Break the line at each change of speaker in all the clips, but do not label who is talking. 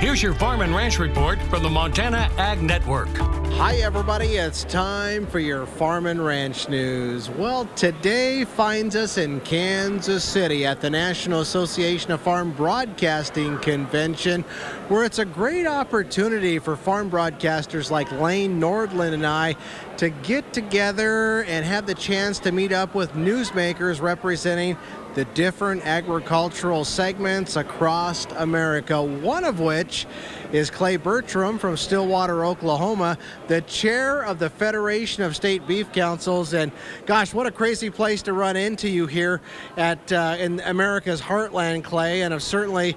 Here's your Farm and Ranch report from the Montana Ag Network.
Hi, everybody. It's time for your Farm and Ranch news. Well, today finds us in Kansas City at the National Association of Farm Broadcasting Convention, where it's a great opportunity for farm broadcasters like Lane Nordlund and I to get together and have the chance to meet up with newsmakers representing the different agricultural segments across America, one of which is Clay Burtrum from Stillwater, Oklahoma, the chair of the Federation of State Beef Councils. And gosh, what a crazy place to run into you here at uh, in America's heartland, Clay. And I've certainly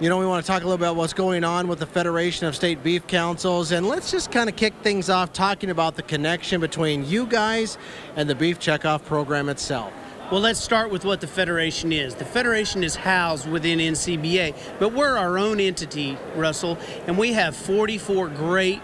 you know, we want to talk a little about what's going on with the Federation of State Beef Councils, and let's just kind of kick things off talking about the connection between you guys and the Beef Checkoff program itself.
Well, let's start with what the Federation is. The Federation is housed within NCBA, but we're our own entity, Russell, and we have 44 great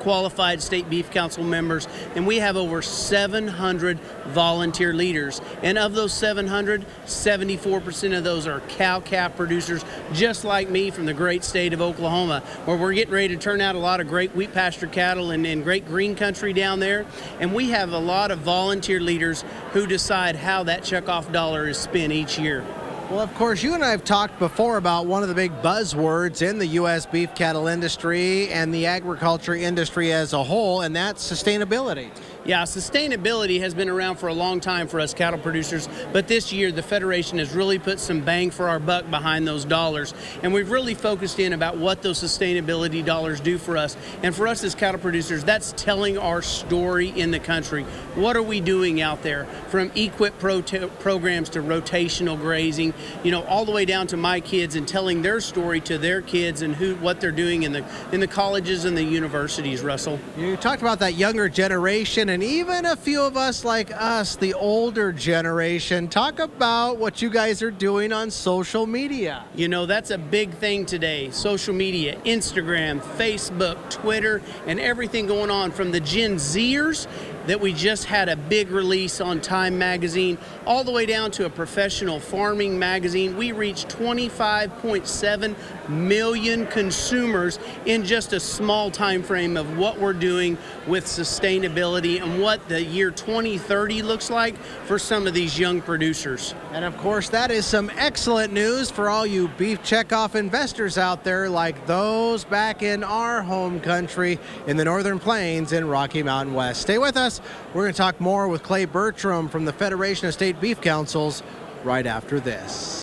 qualified state beef council members, and we have over 700 volunteer leaders. And of those 700, 74% of those are cow calf producers, just like me from the great state of Oklahoma, where we're getting ready to turn out a lot of great wheat pasture cattle and, great green country down there. And we have a lot of volunteer leaders who decide how that checkoff dollar is spent each year.
Well, of course, you and I have talked before about one of the big buzzwords in the U.S. beef cattle industry and the agriculture industry as a whole, and that's sustainability.
Yeah, sustainability has been around for a long time for us cattle producers, but this year the Federation has really put some bang for our buck behind those dollars. And we've really focused in about what those sustainability dollars do for us. And for us as cattle producers, that's telling our story in the country. What are we doing out there? From EQIP pro programs to rotational grazing, you know, all the way down to my kids and telling their story to their kids and who what they're doing in the in the colleges and the universities, Russell.
You talked about that younger generation and even a few of us like us, the older generation, talk about what you guys are doing on social media.
You know, that's a big thing today. Social media, Instagram, Facebook, Twitter, and everything going on from the Gen Zers that we just had a big release on Time Magazine, all the way down to a professional farming magazine. We reached 25.7 million consumers in just a small time frame of what we're doing with sustainability and what the year 2030 looks like for some of these young producers.
And of course, that is some excellent news for all you beef checkoff investors out there, like those back in our home country in the Northern Plains in Rocky Mountain West. Stay with us. We're going to talk more with Clay Burtrum from the Federation of State Beef Councils right after this.